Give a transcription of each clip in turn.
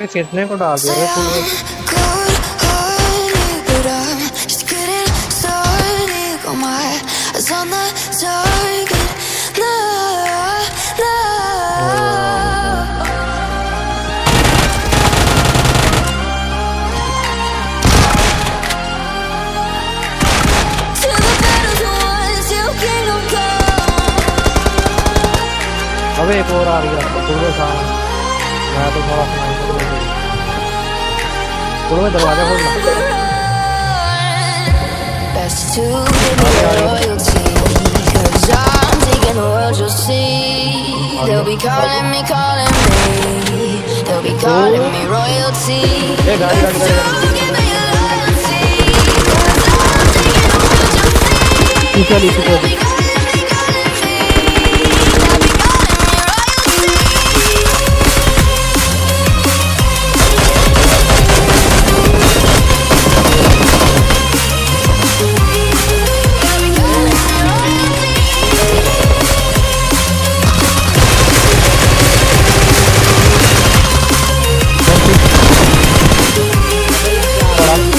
पे कितने को डाल दिया तूने? अबे एक और आ रही है तो पूरे साल मैं तो थोड़ा दोनों में दरवाजा खोलना चलिए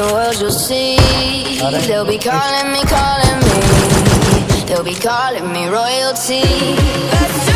the world, you'll see. They'll be calling me, calling me. They'll be calling me royalty.